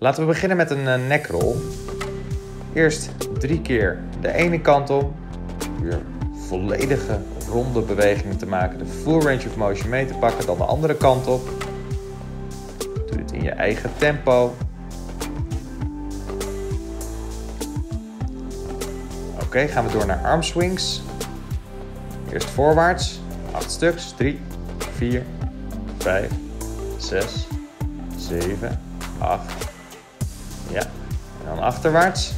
Laten we beginnen met een uh, nekrol. Eerst drie keer de ene kant om. Weer volledige ronde bewegingen te maken. De full range of motion mee te pakken. Dan de andere kant op. Doe dit in je eigen tempo. Oké, gaan we door naar armswings. Eerst voorwaarts. 8 stuks. 3, 4, 5, 6, 7, 8. Ja. En dan achterwaarts.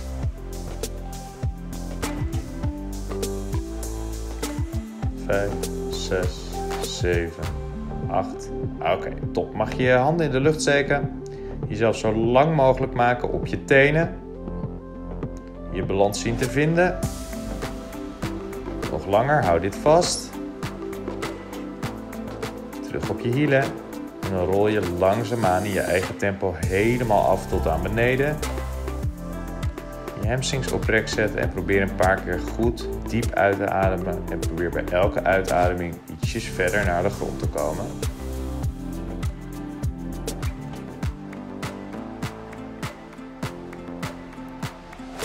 Vijf, zes, zeven, acht. Oké, top. Mag je je handen in de lucht steken. Jezelf zo lang mogelijk maken op je tenen. Je balans zien te vinden. Nog langer, hou dit vast. Terug op je hielen. Dan rol je langzaamaan in je eigen tempo helemaal af tot aan beneden. Je hamstrings oprek zetten en probeer een paar keer goed diep uit te ademen. En probeer bij elke uitademing ietsjes verder naar de grond te komen.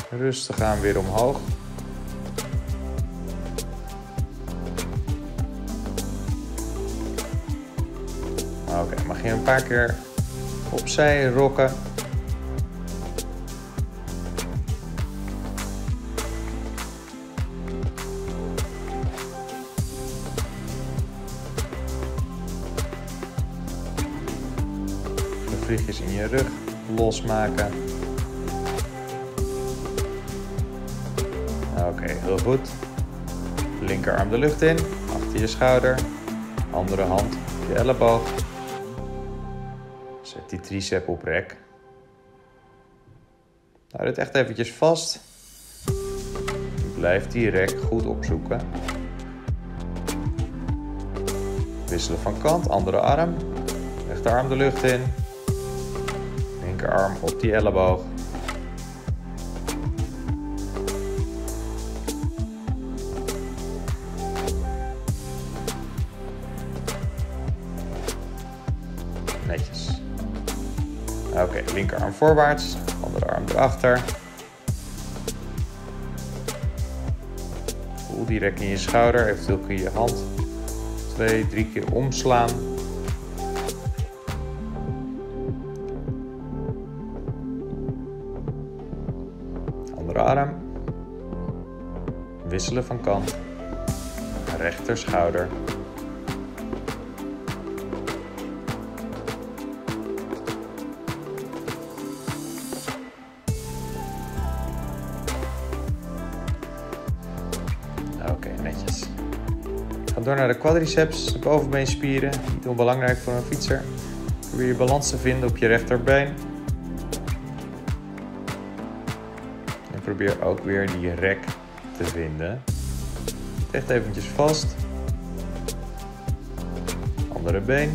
Rustig aan weer omhoog. Oké, mag je een paar keer opzij rokken. De vliegjes in je rug losmaken. Oké, heel goed. Linkerarm de lucht in, achter je schouder. Andere hand op je elleboog. Zet die tricep op rek. Hou dit echt eventjes vast. Blijf die rek goed opzoeken. Wisselen van kant, andere arm. Rechterarm de lucht in. Linkerarm op die elleboog. Netjes. Oké, linkerarm voorwaarts, andere arm erachter. Voel direct in je schouder, eventueel kun je je hand twee, drie keer omslaan. Andere arm. Wisselen van kant. Rechter schouder. Ga door naar de quadriceps, de bovenbeenspieren. Niet onbelangrijk voor een fietser. Probeer je balans te vinden op je rechterbeen. En probeer ook weer die rek te vinden. Echt eventjes vast. Andere been.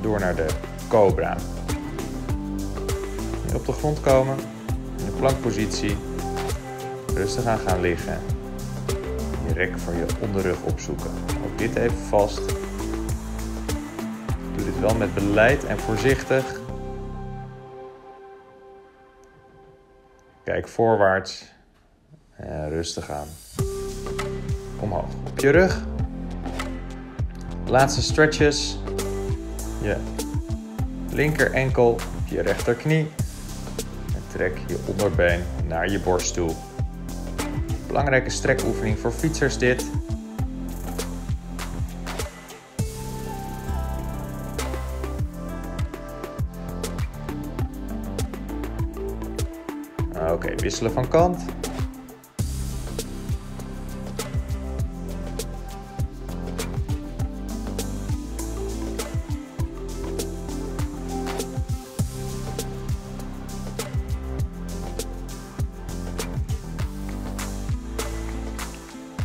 Door naar de cobra. Op de grond komen, in de plankpositie, rustig aan gaan liggen. Je rek voor je onderrug opzoeken. Ook dit even vast. Doe dit wel met beleid en voorzichtig. Kijk voorwaarts. En rustig aan. Omhoog. Op je rug. Laatste stretches je linker enkel op je rechterknie en trek je onderbeen naar je borst toe. Belangrijke strekoefening voor fietsers dit. Oké, wisselen van kant.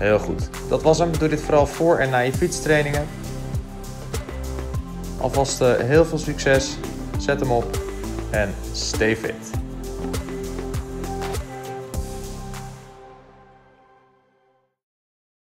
Heel goed. Dat was hem. Doe dit vooral voor en na je fietstrainingen. Alvast uh, heel veel succes. Zet hem op. en stay fit.